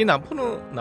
이 남포는나